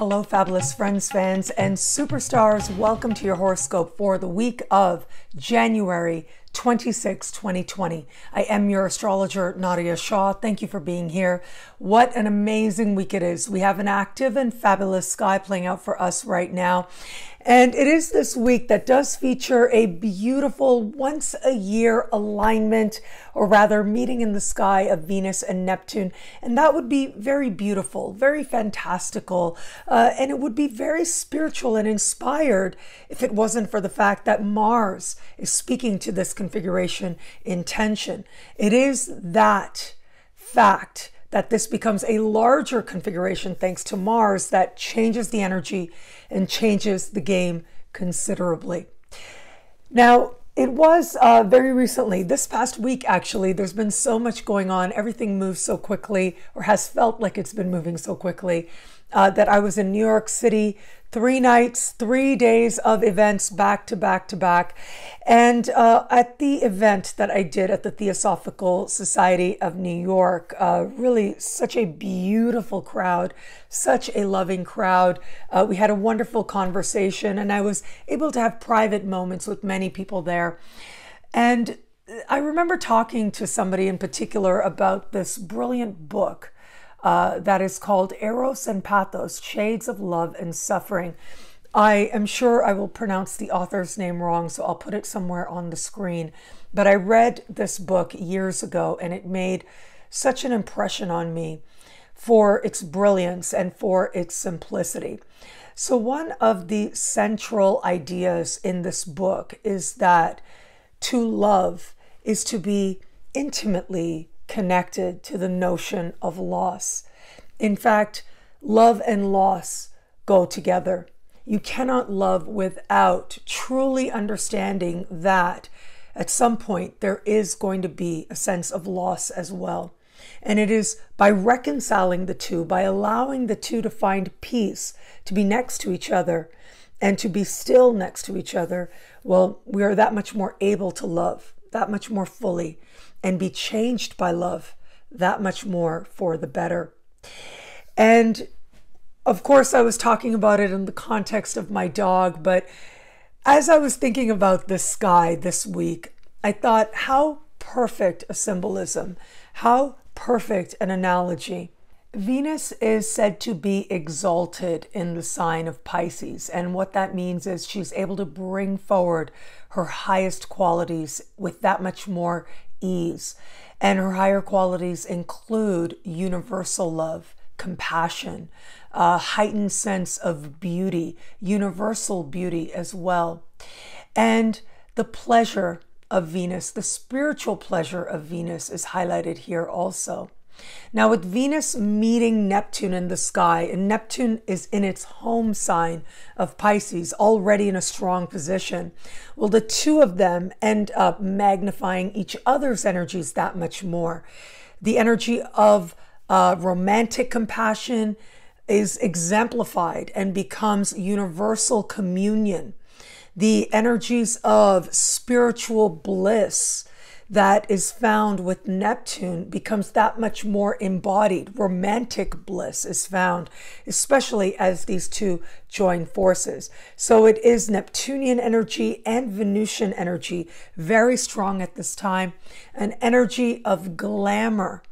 Hello, fabulous friends, fans, and superstars. Welcome to your horoscope for the week of January 26, 2020. I am your astrologer, Nadiya Shah. Thank you for being here. What an amazing week it is. We have an active and fabulous sky playing out for us right now. And it is this week that does feature a beautiful once a year alignment, or rather, meeting in the sky of Venus and Neptune. And that would be very beautiful, very fantastical, uh, and it would be very spiritual and inspired if it wasn't for the fact that Mars is speaking to this configuration intention. It is that fact that this becomes a larger configuration thanks to Mars that changes the energy and changes the game considerably. Now, it was uh, very recently, this past week actually, there's been so much going on. Everything moves so quickly, or has felt like it's been moving so quickly, uh, that I was in New York City three nights, three days of events back to back to back. And uh, at the event that I did at the Theosophical Society of New York, uh, really such a beautiful crowd, such a loving crowd. Uh, we had a wonderful conversation, and I was able to have private moments with many people there. And I remember talking to somebody in particular about this brilliant book uh, that is called Eros and Pathos Shades of Love and Suffering. I am sure I will pronounce the author's name wrong, so I'll put it somewhere on the screen. But I read this book years ago and it made such an impression on me for its brilliance and for its simplicity. So, one of the central ideas in this book is that to love is to be intimately connected to the notion of loss. In fact, love and loss go together. You cannot love without truly understanding that at some point there is going to be a sense of loss as well. And it is by reconciling the two, by allowing the two to find peace, to be next to each other, and to be still next to each other, well, we are that much more able to love, that much more fully and be changed by love that much more for the better. And of course, I was talking about it in the context of my dog, but as I was thinking about the sky this week, I thought how perfect a symbolism, how perfect an analogy. Venus is said to be exalted in the sign of Pisces. And what that means is she's able to bring forward her highest qualities with that much more ease. And her higher qualities include universal love, compassion, a heightened sense of beauty, universal beauty as well. And the pleasure of Venus, the spiritual pleasure of Venus is highlighted here also. Now, with Venus meeting Neptune in the sky, and Neptune is in its home sign of Pisces, already in a strong position, well, the two of them end up magnifying each other's energies that much more. The energy of uh, romantic compassion is exemplified and becomes universal communion. The energies of spiritual bliss that is found with Neptune becomes that much more embodied. Romantic bliss is found, especially as these two join forces. So it is Neptunian energy and Venusian energy, very strong at this time, an energy of glamour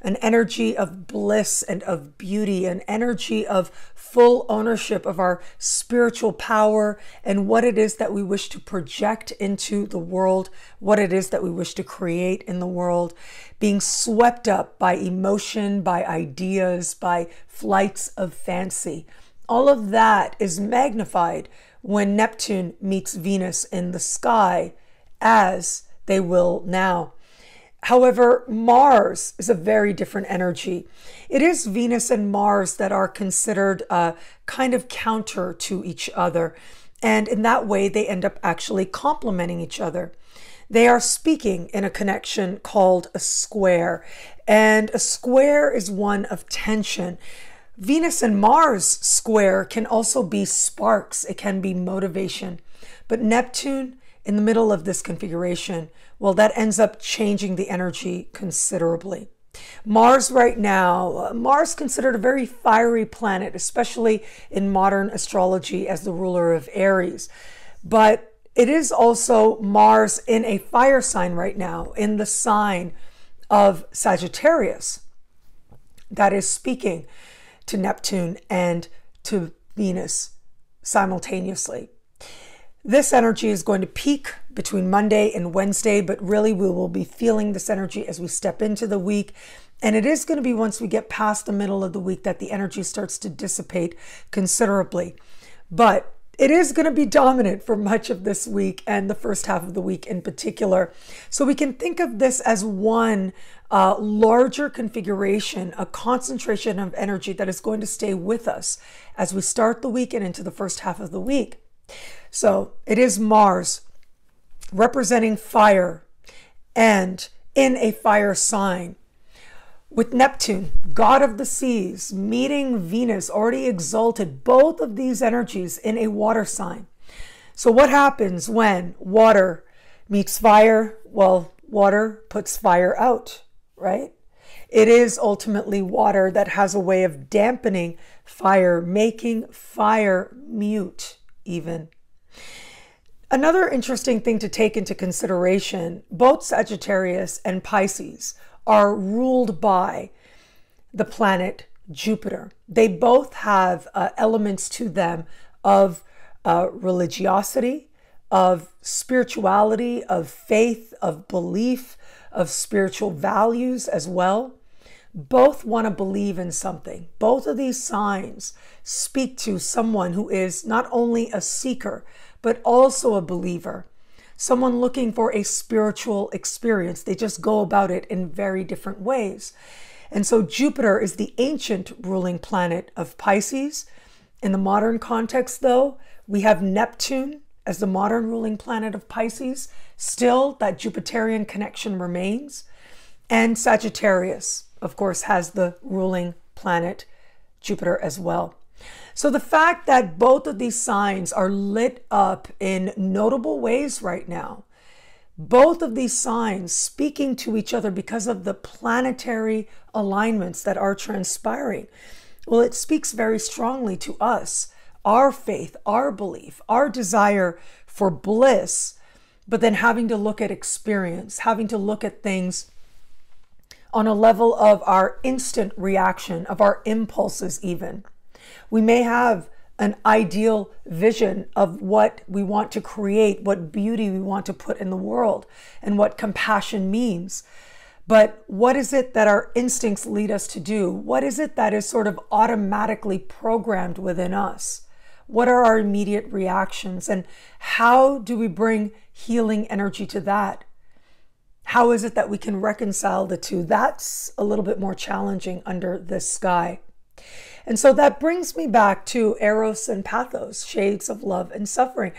an energy of bliss and of beauty, an energy of full ownership of our spiritual power and what it is that we wish to project into the world, what it is that we wish to create in the world, being swept up by emotion, by ideas, by flights of fancy. All of that is magnified when Neptune meets Venus in the sky, as they will now. However, Mars is a very different energy. It is Venus and Mars that are considered uh, kind of counter to each other. And in that way, they end up actually complementing each other. They are speaking in a connection called a square. And a square is one of tension. Venus and Mars square can also be sparks, it can be motivation. But Neptune in the middle of this configuration, well, that ends up changing the energy considerably. Mars, right now, uh, Mars considered a very fiery planet, especially in modern astrology as the ruler of Aries. But it is also Mars in a fire sign right now, in the sign of Sagittarius, that is speaking to Neptune and to Venus simultaneously. This energy is going to peak between Monday and Wednesday, but really we will be feeling this energy as we step into the week. And it is going to be once we get past the middle of the week that the energy starts to dissipate considerably. But it is going to be dominant for much of this week and the first half of the week in particular. So we can think of this as one uh, larger configuration, a concentration of energy that is going to stay with us as we start the week and into the first half of the week. So it is Mars representing fire and in a fire sign. With Neptune, god of the seas, meeting Venus, already exalted, both of these energies in a water sign. So, what happens when water meets fire? Well, water puts fire out, right? It is ultimately water that has a way of dampening fire, making fire mute, even. Another interesting thing to take into consideration both Sagittarius and Pisces are ruled by the planet Jupiter. They both have uh, elements to them of uh, religiosity, of spirituality, of faith, of belief, of spiritual values as well. Both want to believe in something. Both of these signs speak to someone who is not only a seeker, but also a believer someone looking for a spiritual experience. They just go about it in very different ways. And so Jupiter is the ancient ruling planet of Pisces. In the modern context, though, we have Neptune as the modern ruling planet of Pisces. Still, that Jupiterian connection remains. And Sagittarius, of course, has the ruling planet Jupiter as well. So the fact that both of these signs are lit up in notable ways right now, both of these signs speaking to each other because of the planetary alignments that are transpiring, well, it speaks very strongly to us, our faith, our belief, our desire for bliss, but then having to look at experience, having to look at things on a level of our instant reaction, of our impulses, even. We may have an ideal vision of what we want to create, what beauty we want to put in the world, and what compassion means. But what is it that our instincts lead us to do? What is it that is sort of automatically programmed within us? What are our immediate reactions? And how do we bring healing energy to that? How is it that we can reconcile the two? That's a little bit more challenging under this sky. And so that brings me back to Eros and Pathos, shades of love and suffering.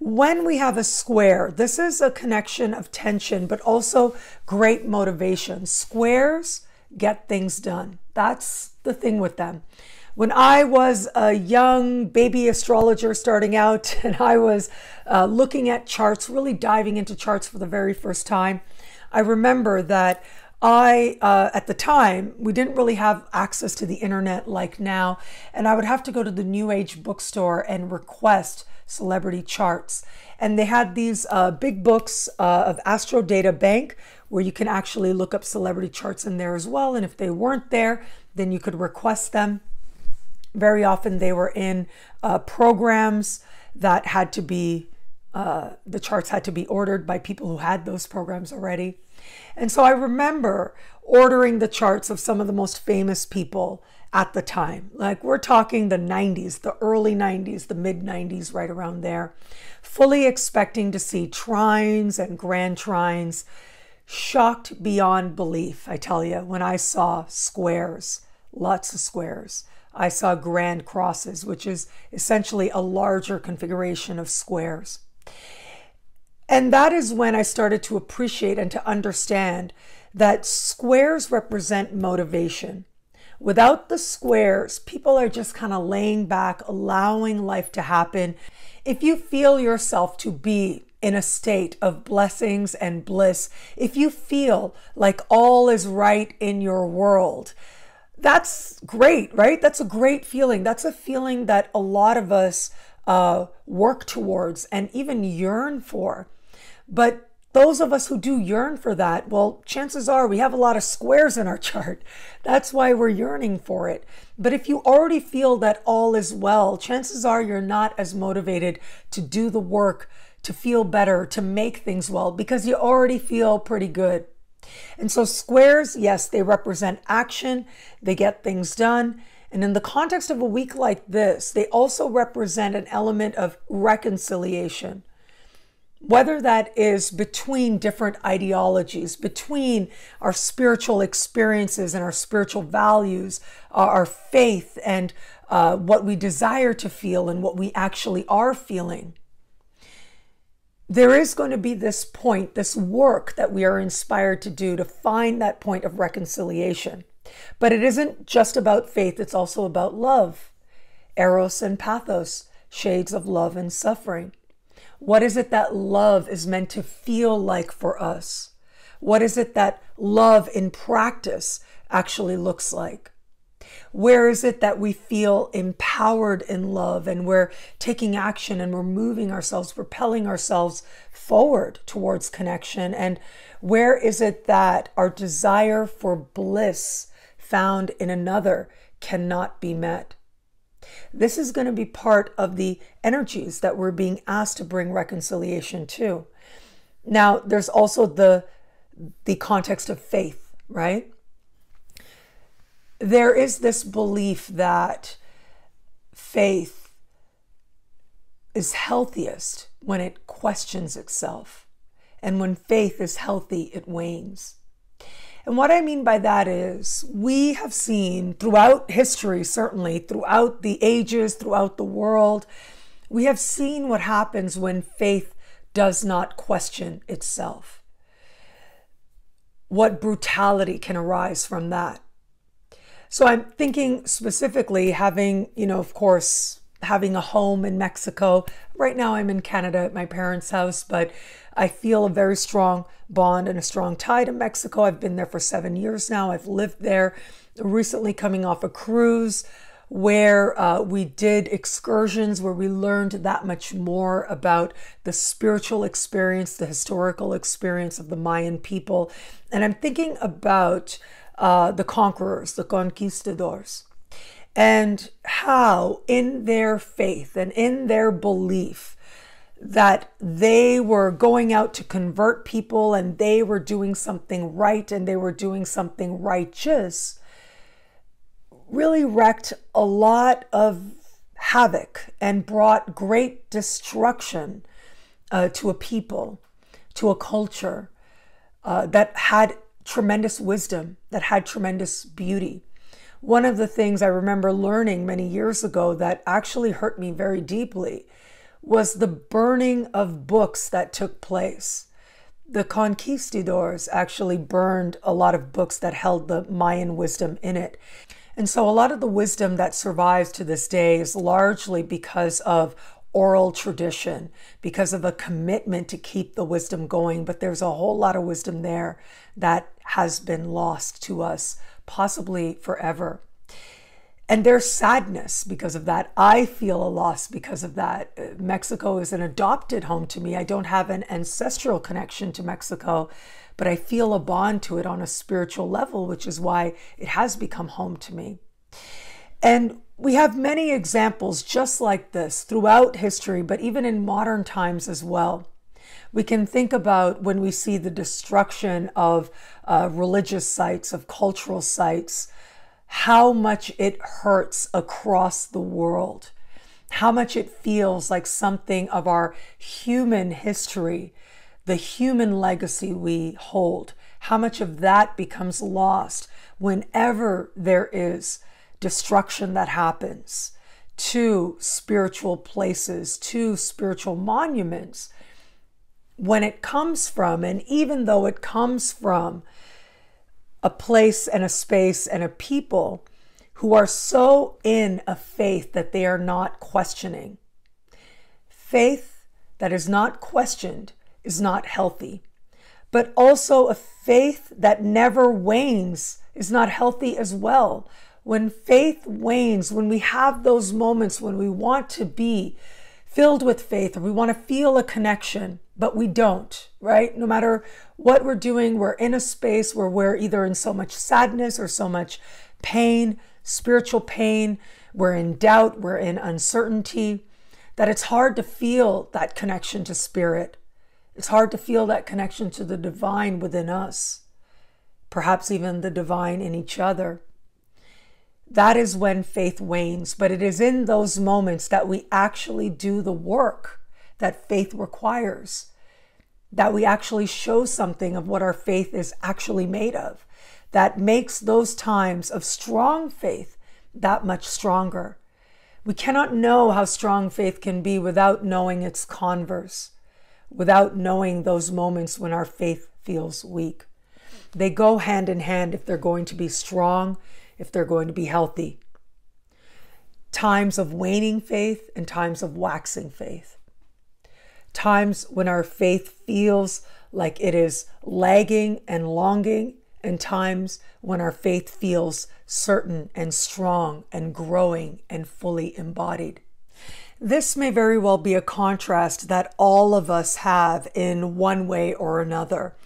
When we have a square, this is a connection of tension, but also great motivation. Squares get things done. That's the thing with them. When I was a young baby astrologer starting out and I was uh, looking at charts, really diving into charts for the very first time, I remember that I, uh, at the time, we didn't really have access to the internet like now, and I would have to go to the New Age bookstore and request celebrity charts. And they had these uh, big books uh, of Astro Data Bank where you can actually look up celebrity charts in there as well. And if they weren't there, then you could request them. Very often they were in uh, programs that had to be, uh, the charts had to be ordered by people who had those programs already. And so I remember ordering the charts of some of the most famous people at the time. Like we're talking the 90s, the early 90s, the mid 90s, right around there, fully expecting to see trines and grand trines. Shocked beyond belief, I tell you, when I saw squares, lots of squares. I saw grand crosses, which is essentially a larger configuration of squares. And that is when I started to appreciate and to understand that squares represent motivation. Without the squares, people are just kind of laying back, allowing life to happen. If you feel yourself to be in a state of blessings and bliss, if you feel like all is right in your world, that's great, right? That's a great feeling. That's a feeling that a lot of us uh, work towards and even yearn for. But those of us who do yearn for that, well, chances are we have a lot of squares in our chart. That's why we're yearning for it. But if you already feel that all is well, chances are you're not as motivated to do the work, to feel better, to make things well, because you already feel pretty good. And so squares, yes, they represent action, they get things done. And in the context of a week like this, they also represent an element of reconciliation whether that is between different ideologies, between our spiritual experiences and our spiritual values, our faith and uh, what we desire to feel and what we actually are feeling. There is going to be this point, this work that we are inspired to do to find that point of reconciliation. But it isn't just about faith, it's also about love. Eros and pathos, shades of love and suffering. What is it that love is meant to feel like for us? What is it that love in practice actually looks like? Where is it that we feel empowered in love and we're taking action and we're moving ourselves, propelling ourselves forward towards connection? And where is it that our desire for bliss found in another cannot be met? This is going to be part of the energies that we're being asked to bring reconciliation to. Now, there's also the the context of faith, right? There is this belief that faith is healthiest when it questions itself. And when faith is healthy, it wanes. And what I mean by that is we have seen throughout history, certainly throughout the ages, throughout the world, we have seen what happens when faith does not question itself. What brutality can arise from that. So I'm thinking specifically having, you know, of course, having a home in Mexico. Right now I'm in Canada at my parents' house, but I feel a very strong bond and a strong tie to Mexico. I've been there for seven years now. I've lived there. Recently, coming off a cruise where uh, we did excursions where we learned that much more about the spiritual experience, the historical experience of the Mayan people. And I'm thinking about uh, the conquerors, the conquistadors, and how in their faith and in their belief, that they were going out to convert people and they were doing something right and they were doing something righteous really wrecked a lot of havoc and brought great destruction uh, to a people, to a culture uh, that had tremendous wisdom, that had tremendous beauty. One of the things I remember learning many years ago that actually hurt me very deeply was the burning of books that took place. The conquistadors actually burned a lot of books that held the Mayan wisdom in it. And so a lot of the wisdom that survives to this day is largely because of oral tradition, because of a commitment to keep the wisdom going. But there's a whole lot of wisdom there that has been lost to us, possibly forever. And there's sadness because of that. I feel a loss because of that. Uh, Mexico is an adopted home to me. I don't have an ancestral connection to Mexico, but I feel a bond to it on a spiritual level, which is why it has become home to me. And we have many examples just like this throughout history, but even in modern times as well. We can think about when we see the destruction of uh, religious sites, of cultural sites, how much it hurts across the world, how much it feels like something of our human history, the human legacy we hold, how much of that becomes lost whenever there is destruction that happens to spiritual places, to spiritual monuments. When it comes from, and even though it comes from a place and a space and a people who are so in a faith that they are not questioning. Faith that is not questioned is not healthy. But also, a faith that never wanes is not healthy as well. When faith wanes, when we have those moments when we want to be filled with faith or we want to feel a connection, but we don't, right? No matter what we're doing, we're in a space where we're either in so much sadness or so much pain, spiritual pain, we're in doubt, we're in uncertainty, that it's hard to feel that connection to spirit. It's hard to feel that connection to the divine within us, perhaps even the divine in each other. That is when faith wanes, but it is in those moments that we actually do the work that faith requires, that we actually show something of what our faith is actually made of, that makes those times of strong faith that much stronger. We cannot know how strong faith can be without knowing its converse, without knowing those moments when our faith feels weak. They go hand in hand if they're going to be strong, if they're going to be healthy. Times of waning faith and times of waxing faith. Times when our faith feels like it is lagging and longing, and times when our faith feels certain and strong and growing and fully embodied. This may very well be a contrast that all of us have in one way or another.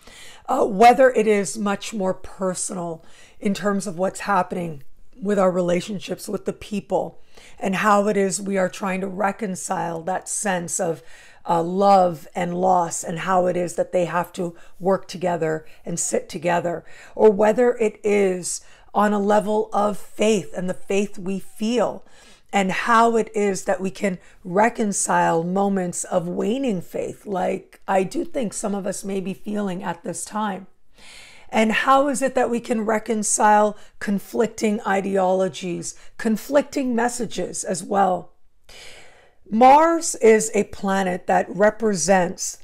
Uh, whether it is much more personal in terms of what's happening with our relationships with the people and how it is we are trying to reconcile that sense of uh, love and loss and how it is that they have to work together and sit together, or whether it is on a level of faith and the faith we feel and how it is that we can reconcile moments of waning faith, like I do think some of us may be feeling at this time. And how is it that we can reconcile conflicting ideologies, conflicting messages as well? Mars is a planet that represents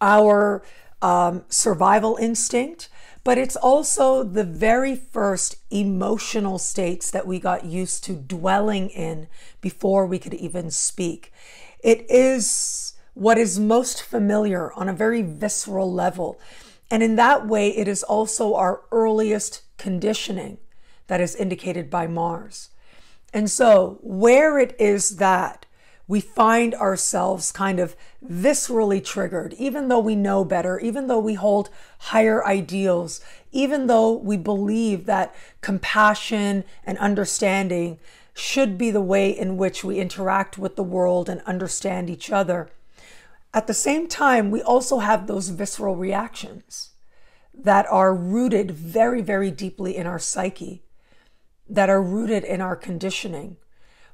our um, survival instinct, but it's also the very first emotional states that we got used to dwelling in before we could even speak. It is what is most familiar on a very visceral level. And in that way, it is also our earliest conditioning that is indicated by Mars. And so, where it is that we find ourselves kind of viscerally triggered, even though we know better, even though we hold higher ideals, even though we believe that compassion and understanding should be the way in which we interact with the world and understand each other. At the same time, we also have those visceral reactions that are rooted very, very deeply in our psyche, that are rooted in our conditioning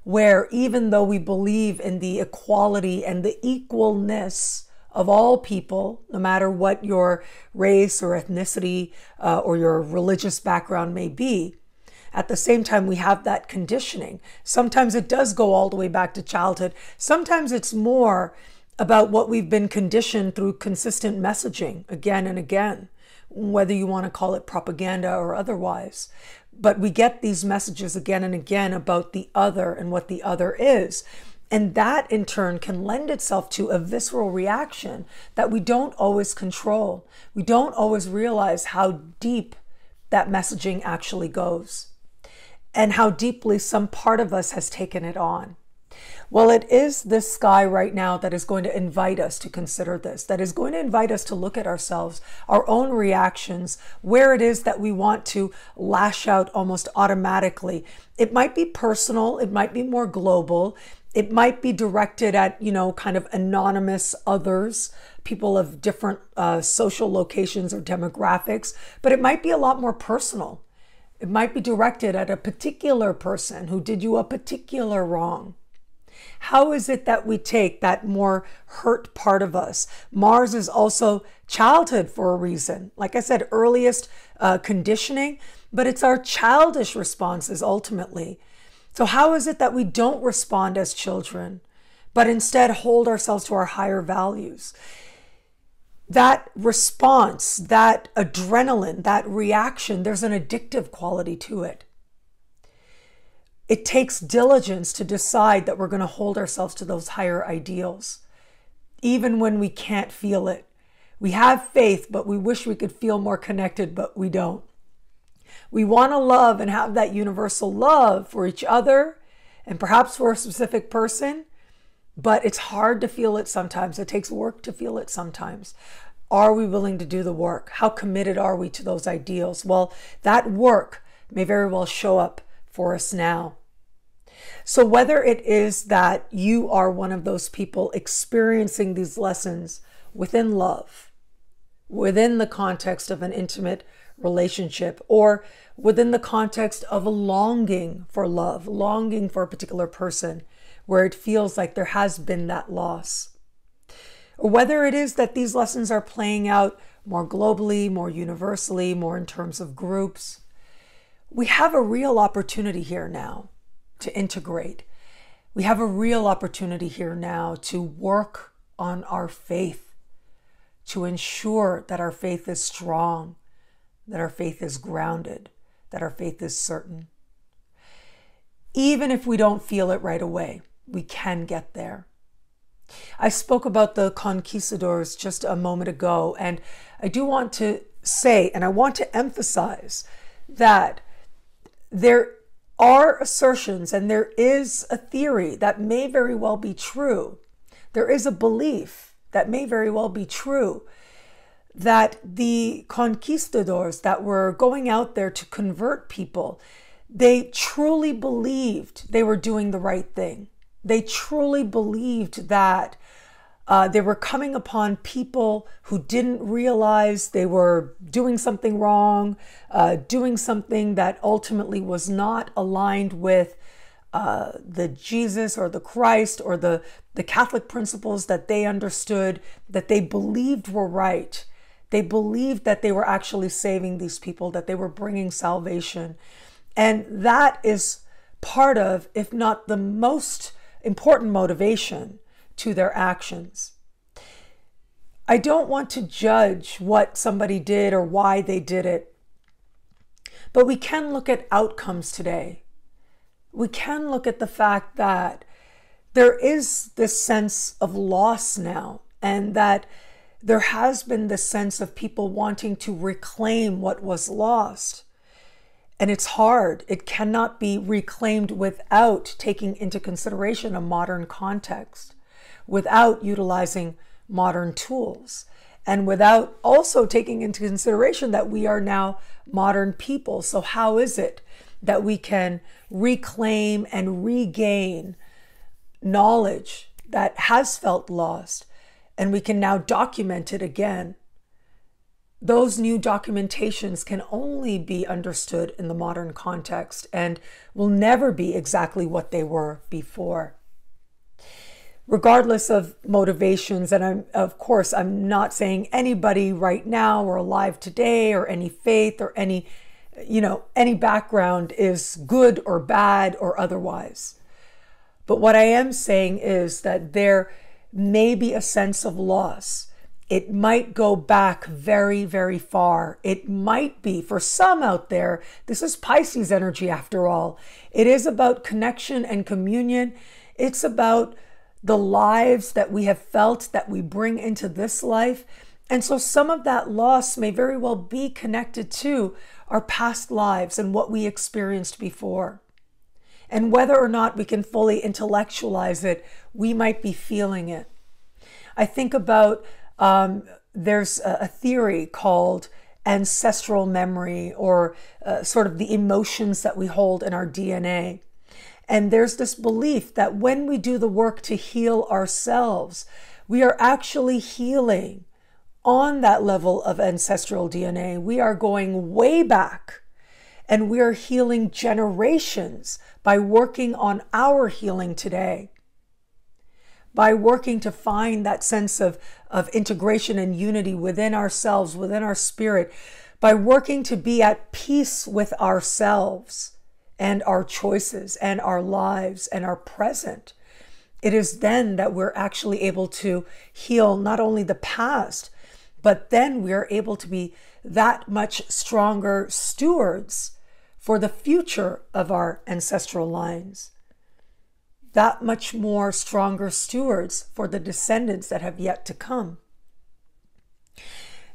where even though we believe in the equality and the equalness of all people, no matter what your race or ethnicity uh, or your religious background may be, at the same time, we have that conditioning. Sometimes it does go all the way back to childhood. Sometimes it's more about what we've been conditioned through consistent messaging again and again, whether you want to call it propaganda or otherwise. But we get these messages again and again about the other and what the other is. And that in turn can lend itself to a visceral reaction that we don't always control. We don't always realize how deep that messaging actually goes and how deeply some part of us has taken it on. Well, it is this sky right now that is going to invite us to consider this, that is going to invite us to look at ourselves, our own reactions, where it is that we want to lash out almost automatically. It might be personal, it might be more global, it might be directed at, you know, kind of anonymous others, people of different uh, social locations or demographics, but it might be a lot more personal. It might be directed at a particular person who did you a particular wrong. How is it that we take that more hurt part of us? Mars is also childhood for a reason. Like I said, earliest uh, conditioning, but it's our childish responses ultimately. So, how is it that we don't respond as children, but instead hold ourselves to our higher values? That response, that adrenaline, that reaction, there's an addictive quality to it. It takes diligence to decide that we're going to hold ourselves to those higher ideals. even when we can't feel it. We have faith, but we wish we could feel more connected, but we don't. We want to love and have that universal love for each other and perhaps for a specific person, but it's hard to feel it sometimes. It takes work to feel it sometimes. Are we willing to do the work? How committed are we to those ideals? Well, that work may very well show up for us now. So, whether it is that you are one of those people experiencing these lessons within love, within the context of an intimate relationship, or within the context of a longing for love, longing for a particular person, where it feels like there has been that loss, or whether it is that these lessons are playing out more globally, more universally, more in terms of groups, we have a real opportunity here now to integrate. We have a real opportunity here now to work on our faith, to ensure that our faith is strong, that our faith is grounded, that our faith is certain. Even if we don't feel it right away, we can get there. I spoke about the conquistadors just a moment ago, and I do want to say, and I want to emphasize that there are assertions and there is a theory that may very well be true. There is a belief that may very well be true that the conquistadors that were going out there to convert people, they truly believed they were doing the right thing. They truly believed that uh, they were coming upon people who didn't realize they were doing something wrong, uh, doing something that ultimately was not aligned with uh, the Jesus or the Christ or the, the Catholic principles that they understood, that they believed were right. They believed that they were actually saving these people, that they were bringing salvation. And that is part of, if not the most important motivation to their actions. I don't want to judge what somebody did or why they did it, but we can look at outcomes today. We can look at the fact that there is this sense of loss now, and that there has been this sense of people wanting to reclaim what was lost. And it's hard. It cannot be reclaimed without taking into consideration a modern context without utilizing modern tools and without also taking into consideration that we are now modern people. So, how is it that we can reclaim and regain knowledge that has felt lost and we can now document it again? Those new documentations can only be understood in the modern context and will never be exactly what they were before regardless of motivations. And I'm, of course, I'm not saying anybody right now or alive today or any faith or any, you know, any background is good or bad or otherwise. But what I am saying is that there may be a sense of loss. It might go back very, very far. It might be, for some out there, this is Pisces energy after all. It is about connection and communion. It's about the lives that we have felt that we bring into this life. And so some of that loss may very well be connected to our past lives and what we experienced before. And whether or not we can fully intellectualize it, we might be feeling it. I think about um, there's a, theory called ancestral memory or uh, sort of the emotions that we hold in our DNA. And there's this belief that when we do the work to heal ourselves, we are actually healing on that level of ancestral DNA. We are going way back and we are healing generations by working on our healing today. By working to find that sense of, of integration and unity within ourselves, within our spirit, by working to be at peace with ourselves and our choices and our lives and our present. It is then that we're actually able to heal not only the past, but then we are able to be that much stronger stewards for the future of our ancestral lines. that much more stronger stewards for the descendants that have yet to come.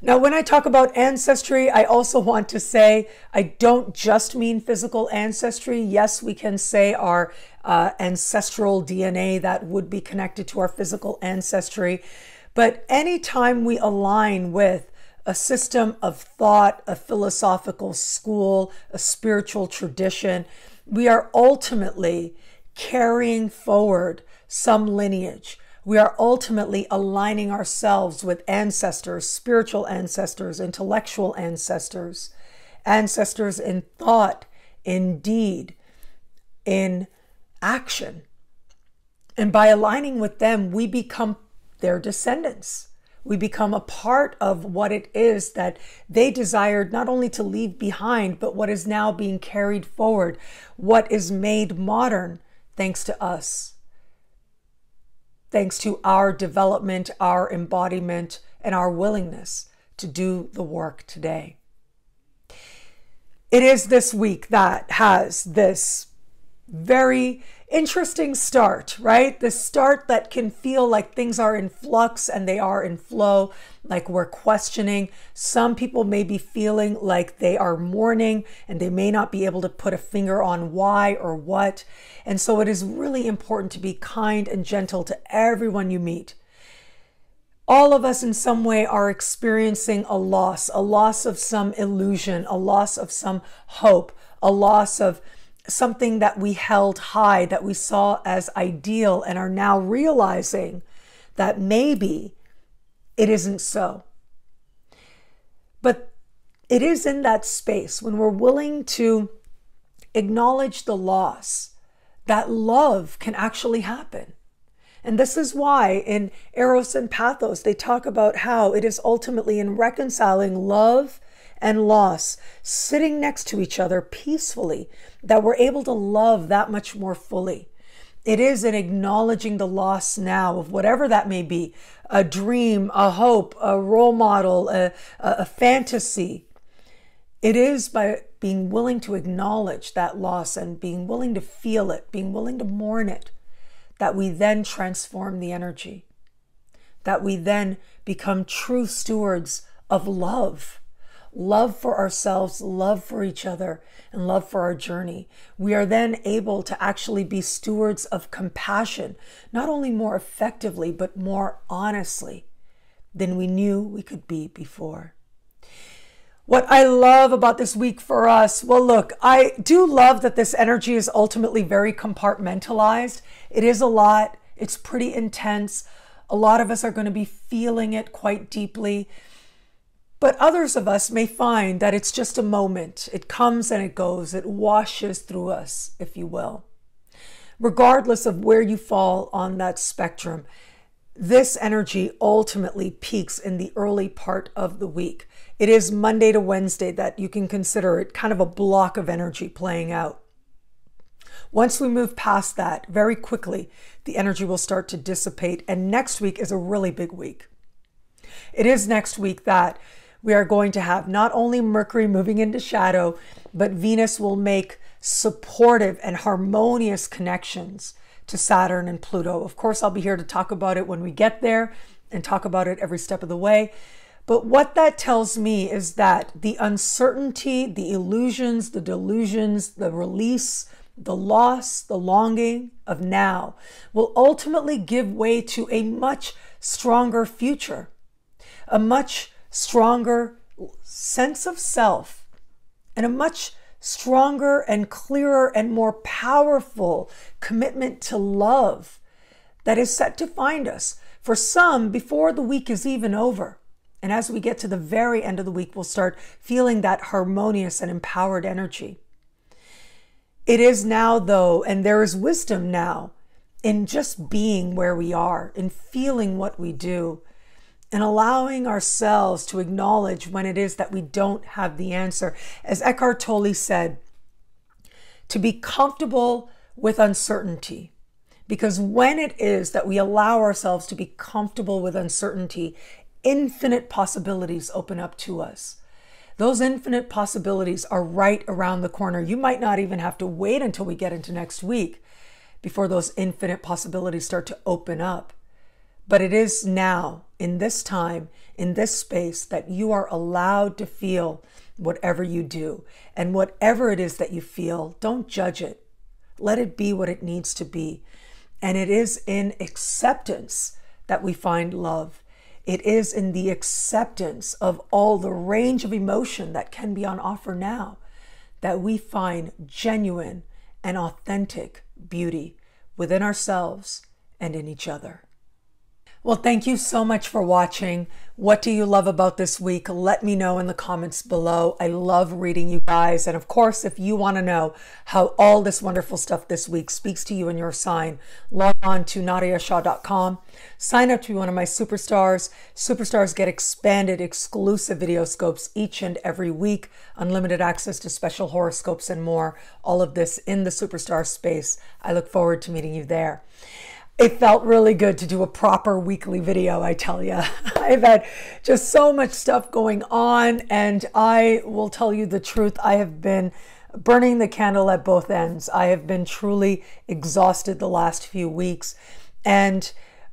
Now, when I talk about ancestry, I also want to say I don't just mean physical ancestry. Yes, we can say our uh, ancestral DNA that would be connected to our physical ancestry. But anytime we align with a system of thought, a philosophical school, a spiritual tradition, we are ultimately carrying forward some lineage we are ultimately aligning ourselves with ancestors, spiritual ancestors, intellectual ancestors, ancestors in thought, in deed, in action. And by aligning with them, we become their descendants. We become a part of what it is that they desired not only to leave behind, but what is now being carried forward, what is made modern thanks to us thanks to our development, our embodiment, and our willingness to do the work today. It is this week that has this very interesting start, right? The start that can feel like things are in flux and they are in flow, like we're questioning. Some people may be feeling like they are mourning and they may not be able to put a finger on why or what. And so it is really important to be kind and gentle to everyone you meet. All of us in some way are experiencing a loss, a loss of some illusion, a loss of some hope, a loss of something that we held high, that we saw as ideal, and are now realizing that maybe it isn't so. But it is in that space when we're willing to acknowledge the loss that love can actually happen. And this is why in Eros and Pathos, they talk about how it is ultimately in reconciling love and loss, sitting next to each other peacefully, that we're able to love that much more fully. It is in acknowledging the loss now of whatever that may be a dream, a hope, a role model, a, a, fantasy. It is by being willing to acknowledge that loss and being willing to feel it, being willing to mourn it, that we then transform the energy, that we then become true stewards of love love for ourselves, love for each other, and love for our journey. We are then able to actually be stewards of compassion, not only more effectively, but more honestly than we knew we could be before. What I love about this week for us, well, look, I do love that this energy is ultimately very compartmentalized. It is a lot, it's pretty intense. A lot of us are going to be feeling it quite deeply. But others of us may find that it's just a moment. It comes and it goes. It washes through us, if you will. Regardless of where you fall on that spectrum, this energy ultimately peaks in the early part of the week. It is Monday to Wednesday that you can consider it kind of a block of energy playing out. Once we move past that, very quickly, the energy will start to dissipate. And next week is a really big week. It is next week that we are going to have not only Mercury moving into shadow, but Venus will make supportive and harmonious connections to Saturn and Pluto. Of course, I'll be here to talk about it when we get there and talk about it every step of the way. But what that tells me is that the uncertainty, the illusions, the delusions, the release, the loss, the longing of now will ultimately give way to a much stronger future, a much stronger sense of self and a much stronger and clearer and more powerful commitment to love that is set to find us. For some, before the week is even over. And as we get to the very end of the week, we'll start feeling that harmonious and empowered energy. It is now, though, and there is wisdom now in just being where we are, in feeling what we do, and allowing ourselves to acknowledge when it is that we don't have the answer. As Eckhart Tolle said, to be comfortable with uncertainty. Because when it is that we allow ourselves to be comfortable with uncertainty, infinite possibilities open up to us. Those infinite possibilities are right around the corner. You might not even have to wait until we get into next week before those infinite possibilities start to open up. But it is now, in this time, in this space, that you are allowed to feel whatever you do. And whatever it is that you feel, don't judge it. Let it be what it needs to be. And it is in acceptance that we find love. It is in the acceptance of all the range of emotion that can be on offer now that we find genuine and authentic beauty within ourselves and in each other. Well, thank you so much for watching. What do you love about this week? Let me know in the comments below. I love reading you guys. And of course, if you want to know how all this wonderful stuff this week speaks to you and your sign, log on to nadiyashah.com. Sign up to be one of my superstars. Superstars get expanded exclusive video scopes each and every week, unlimited access to special horoscopes and more. All of this in the superstar space. I look forward to meeting you there it felt really good to do a proper weekly video, I tell you. I've had just so much stuff going on, and I will tell you the truth. I have been burning the candle at both ends. I have been truly exhausted the last few weeks, and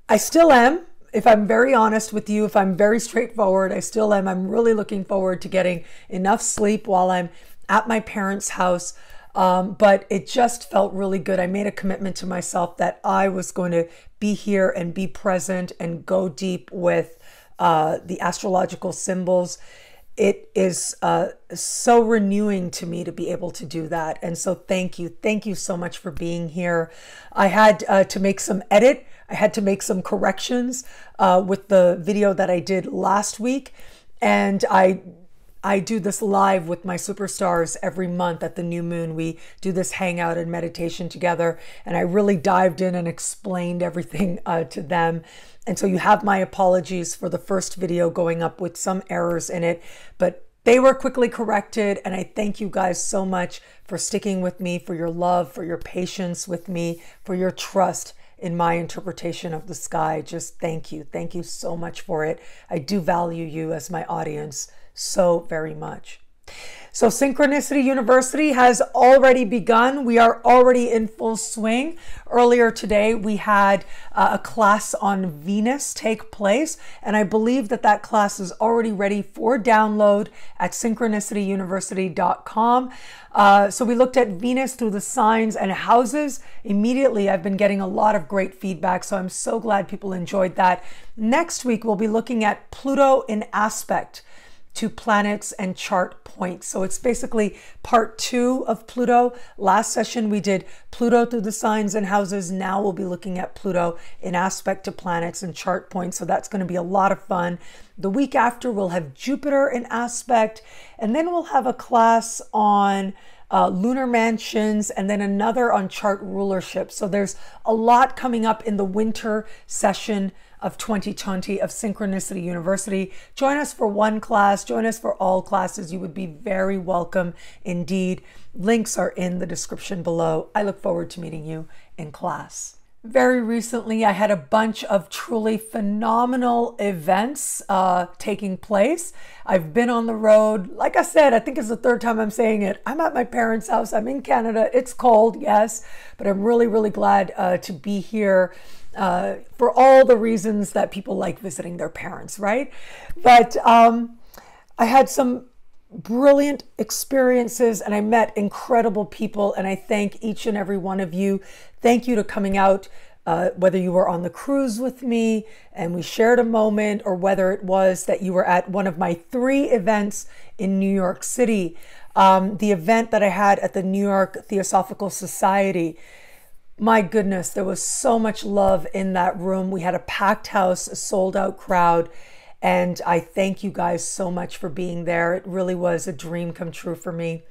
I still am. If I'm very honest with you, if I'm very straightforward, I still am. I'm really looking forward to getting enough sleep while I'm at my parents' house um, but it just felt really good. I made a commitment to myself that I was going to be here and be present and go deep with uh, the astrological symbols. It is uh, so renewing to me to be able to do that. And so, thank you. Thank you so much for being here. I had uh, to make some edit, I had to make some corrections uh, with the video that I did last week. And I I do this live with my superstars every month at the new moon. We do this hangout and meditation together, and I really dived in and explained everything uh, to them. And so you have my apologies for the first video going up with some errors in it, but they were quickly corrected. And I thank you guys so much for sticking with me, for your love, for your patience with me, for your trust in my interpretation of the sky. Just thank you. Thank you so much for it. I do value you as my audience so very much. So, Synchronicity University has already begun. We are already in full swing. Earlier today, we had uh, a class on Venus take place, and I believe that that class is already ready for download at synchronicityuniversity.com. Uh, so, we looked at Venus through the signs and houses. Immediately, I've been getting a lot of great feedback, so I'm so glad people enjoyed that. Next week, we'll be looking at Pluto in aspect to planets and chart points. So it's basically part two of Pluto. Last session we did Pluto through the signs and houses. Now we'll be looking at Pluto in aspect to planets and chart points. So that's going to be a lot of fun. The week after we'll have Jupiter in aspect, and then we'll have a class on uh, lunar mansions, and then another on chart rulership. So there's a lot coming up in the winter session of 2020 of Synchronicity University. Join us for one class, join us for all classes. You would be very welcome indeed. Links are in the description below. I look forward to meeting you in class. Very recently, I had a bunch of truly phenomenal events uh, taking place. I've been on the road. Like I said, I think it's the third time I'm saying it. I'm at my parents' house. I'm in Canada. It's cold, yes, but I'm really, really glad uh, to be here uh, for all the reasons that people like visiting their parents, right? But um, I had some brilliant experiences and I met incredible people, and I thank each and every one of you. Thank you to coming out. Uh, whether you were on the cruise with me and we shared a moment, or whether it was that you were at one of my three events in New York City, um, the event that I had at the New York Theosophical Society, my goodness, there was so much love in that room. We had a packed house, a sold out crowd. And I thank you guys so much for being there. It really was a dream come true for me.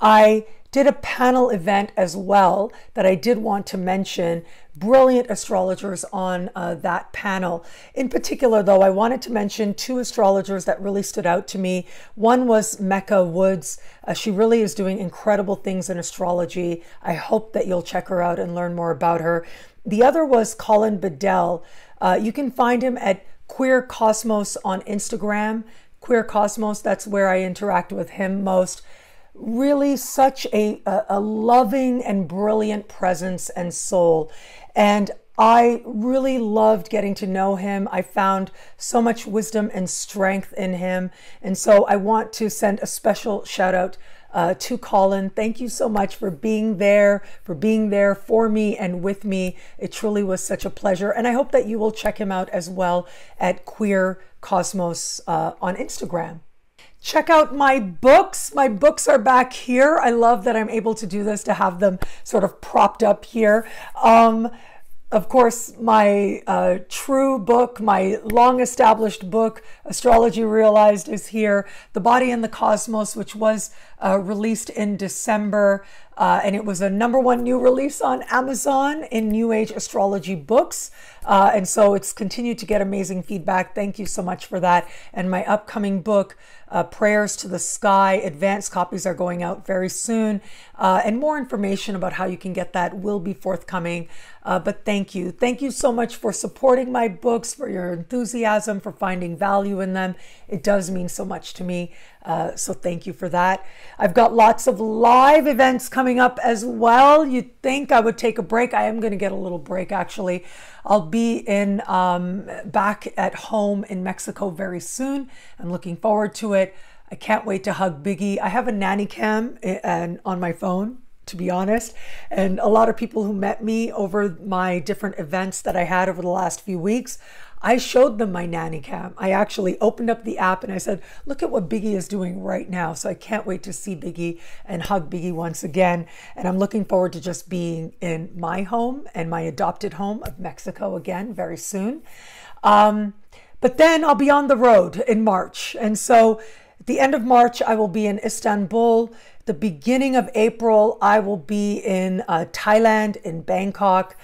I did a panel event as well that I did want to mention. Brilliant astrologers on uh, that panel. In particular, though, I wanted to mention two astrologers that really stood out to me. One was Mecca Woods. Uh, she really is doing incredible things in astrology. I hope that you'll check her out and learn more about her. The other was Colin Bedell. Uh, you can find him at Queer Cosmos on Instagram. Queer Cosmos, that's where I interact with him most really such a, a, loving and brilliant presence and soul. And I really loved getting to know him. I found so much wisdom and strength in him. And so I want to send a special shout out uh, to Colin. Thank you so much for being there, for being there for me and with me. It truly was such a pleasure. And I hope that you will check him out as well at Queer Cosmos uh, on Instagram. Check out my books. My books are back here. I love that I'm able to do this, to have them sort of propped up here. Um, of course, my uh, true book, my long established book, Astrology Realized, is here. The Body and the Cosmos, which was uh, released in December, uh, and it was a number one new release on Amazon in New Age Astrology books. Uh, and so it's continued to get amazing feedback. Thank you so much for that. And my upcoming book, uh, Prayers to the Sky. Advanced copies are going out very soon. Uh, and more information about how you can get that will be forthcoming. Uh, but thank you. Thank you so much for supporting my books, for your enthusiasm, for finding value in them. It does mean so much to me. Uh, so thank you for that. I've got lots of live events coming up as well. You'd think I would take a break. I am going to get a little break actually. I'll be in um, back at home in Mexico very soon. I'm looking forward to it. I can't wait to hug Biggie. I have a nanny cam eh, and on my phone to be honest. And a lot of people who met me over my different events that I had over the last few weeks I showed them my nanny cam. I actually opened up the app and I said, look at what Biggie is doing right now. So I can't wait to see Biggie and hug Biggie once again. And I'm looking forward to just being in my home and my adopted home of Mexico again very soon. Um, but then I'll be on the road in March. And so at the end of March, I will be in Istanbul. The beginning of April, I will be in uh, Thailand, in Bangkok.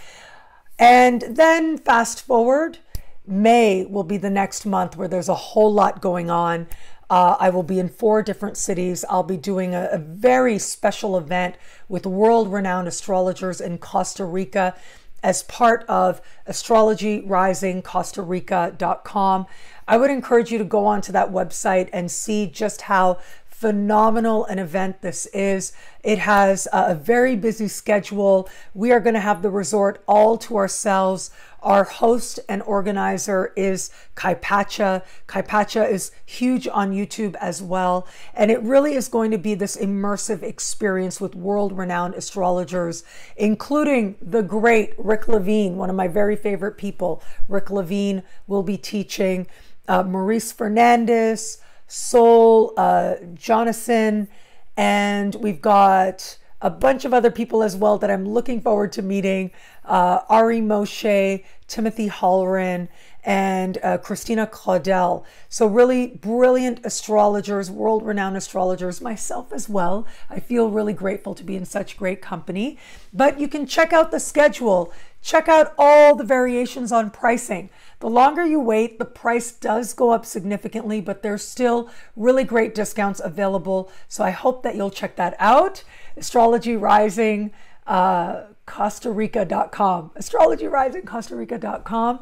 And then fast forward, May will be the next month where there's a whole lot going on. Uh, I will be in four different cities. I'll be doing a, a very special event with world renowned astrologers in Costa Rica as part of astrologyrisingcostarica.com. I would encourage you to go onto that website and see just how phenomenal an event this is. It has a very busy schedule. We are going to have the resort all to ourselves. Our host and organizer is Kaypacha. Kaypacha is huge on YouTube as well. And it really is going to be this immersive experience with world renowned astrologers, including the great Rick Levine, one of my very favorite people. Rick Levine will be teaching, uh, Maurice Fernandez, Sol, uh, Jonathan, and we've got a bunch of other people as well that I'm looking forward to meeting. Uh, Ari Moshe, Timothy Halloran, and uh, Christina Claudel. So, really brilliant astrologers, world renowned astrologers, myself as well. I feel really grateful to be in such great company. But you can check out the schedule, check out all the variations on pricing. The longer you wait, the price does go up significantly, but there's still really great discounts available. So I hope that you'll check that out. Astrology Rising, uh, Costa Rica.com. Astrology Rising, Costa Rica.com.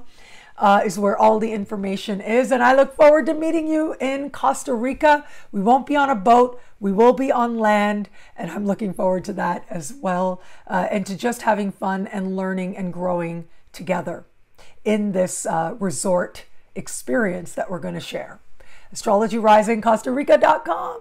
Uh, is where all the information is. And I look forward to meeting you in Costa Rica. We won't be on a boat, we will be on land, and I'm looking forward to that as well, uh, and to just having fun and learning and growing together in this uh, resort experience that we're going to share. AstrologyRisingCostaRica.com.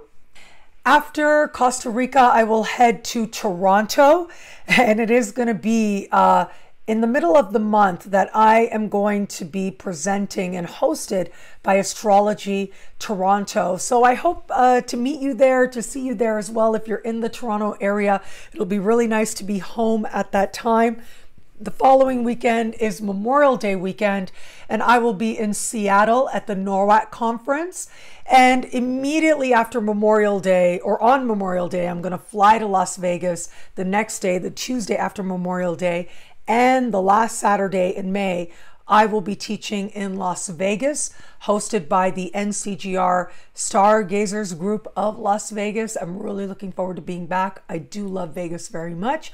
After Costa Rica, I will head to Toronto, and it is going to be uh, in the middle of the month that I am going to be presenting and hosted by Astrology Toronto. So I hope uh, to meet you there, to see you there as well. If you're in the Toronto area, it'll be really nice to be home at that time. The following weekend is Memorial Day weekend, and I will be in Seattle at the NORWAC conference. And immediately after Memorial Day, or on Memorial Day, I'm going to fly to Las Vegas the next day, the Tuesday after Memorial Day, and the last Saturday in May. I will be teaching in Las Vegas, hosted by the NCGR Stargazers Group of Las Vegas. I'm really looking forward to being back. I do love Vegas very much.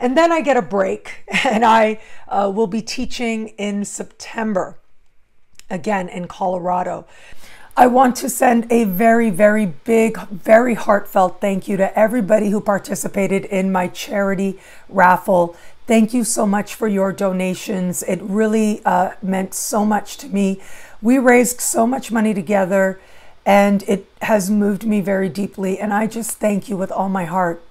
And then I get a break and I uh, will be teaching in September, again in Colorado. I want to send a very, very big, very heartfelt thank you to everybody who participated in my charity raffle. Thank you so much for your donations. It really uh, meant so much to me. We raised so much money together and it has moved me very deeply. And I just thank you with all my heart.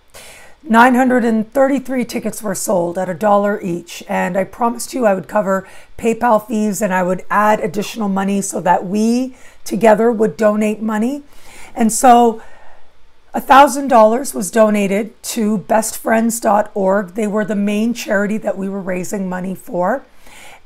933 tickets were sold at a dollar each, and I promised you I would cover PayPal fees and I would add additional money so that we together would donate money. And so $1,000 was donated to bestfriends.org. They were the main charity that we were raising money for.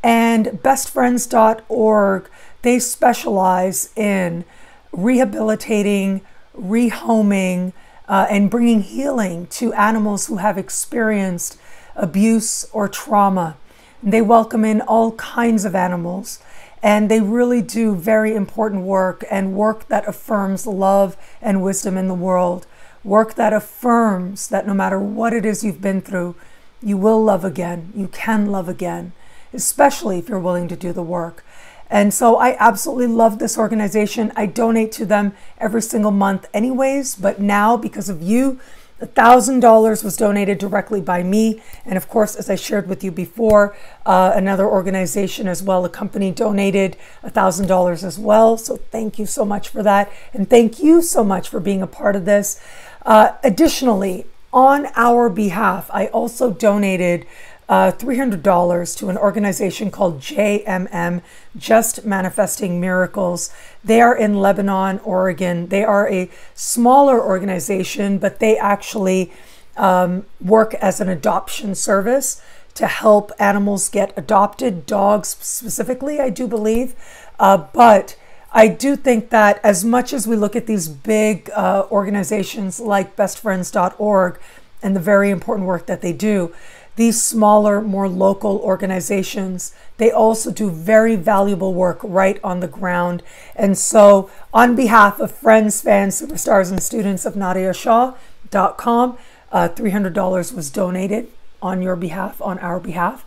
And bestfriends.org, they specialize in rehabilitating, rehoming, uh, and bringing healing to animals who have experienced abuse or trauma. They welcome in all kinds of animals and they really do very important work and work that affirms love and wisdom in the world. Work that affirms that no matter what it is you've been through, you will love again. You can love again, especially if you're willing to do the work. And so I absolutely love this organization. I donate to them every single month, anyways, but now because of you, $1,000 was donated directly by me. And of course, as I shared with you before, uh, another organization as well, a company donated $1,000 as well. So thank you so much for that. And thank you so much for being a part of this. Uh, additionally, on our behalf, I also donated uh, $300 to an organization called JMM, Just Manifesting Miracles. They are in Lebanon, Oregon. They are a smaller organization, but they actually um, work as an adoption service to help animals get adopted, dogs specifically, I do believe. Uh, but I do think that as much as we look at these big uh, organizations like bestfriends.org and the very important work that they do, these smaller, more local organizations, they also do very valuable work right on the ground. And so, on behalf of friends, fans, superstars, and students of NadiyaShah.com, uh, $300 was donated on your behalf, on our behalf.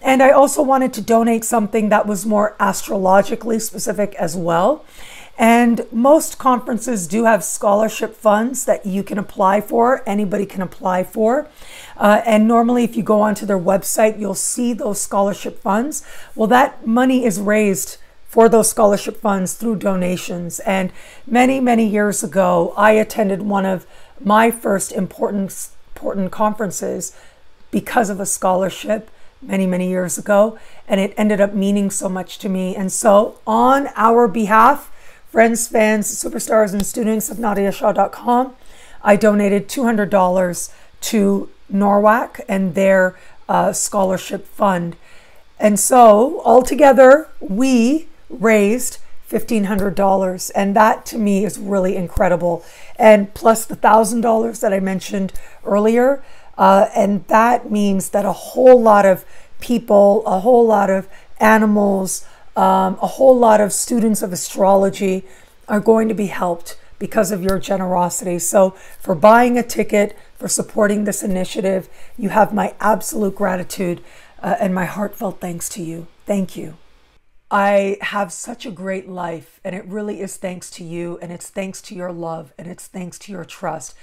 And I also wanted to donate something that was more astrologically specific as well. And most conferences do have scholarship funds that you can apply for, anybody can apply for. Uh, and normally, if you go onto their website, you'll see those scholarship funds. Well, that money is raised for those scholarship funds through donations. And many, many years ago, I attended one of my first important, important conferences because of a scholarship many, many years ago. And it ended up meaning so much to me. And so, on our behalf, friends, fans, superstars, and students of NadiyaShah.com, I donated $200 to NORWAC and their uh, scholarship fund. And so altogether, we raised $1,500. And that to me is really incredible. And plus the $1,000 that I mentioned earlier. Uh, and that means that a whole lot of people, a whole lot of animals, um, a whole lot of students of astrology are going to be helped because of your generosity. So, for buying a ticket, for supporting this initiative, you have my absolute gratitude uh, and my heartfelt thanks to you. Thank you. I have such a great life, and it really is thanks to you, and it's thanks to your love, and it's thanks to your trust.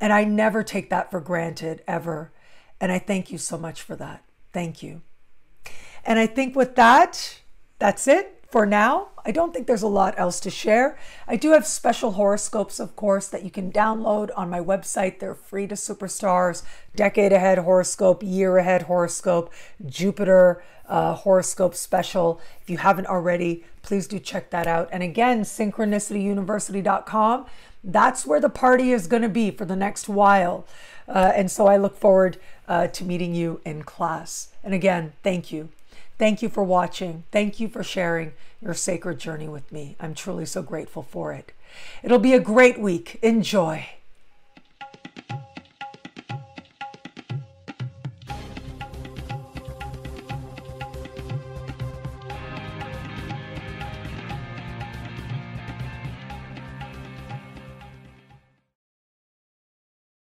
And I never take that for granted, ever. And I thank you so much for that. Thank you. And I think with that, that's it for now. I don't think there's a lot else to share. I do have special horoscopes, of course, that you can download on my website. They're free to superstars, decade ahead horoscope, year ahead horoscope, Jupiter uh, horoscope special. If you haven't already, please do check that out. And again, synchronicityuniversity.com. That's where the party is going to be for the next while. Uh, and so I look forward uh, to meeting you in class. And again, thank you. Thank you for watching. Thank you for sharing your sacred journey with me. I'm truly so grateful for it. It'll be a great week. Enjoy.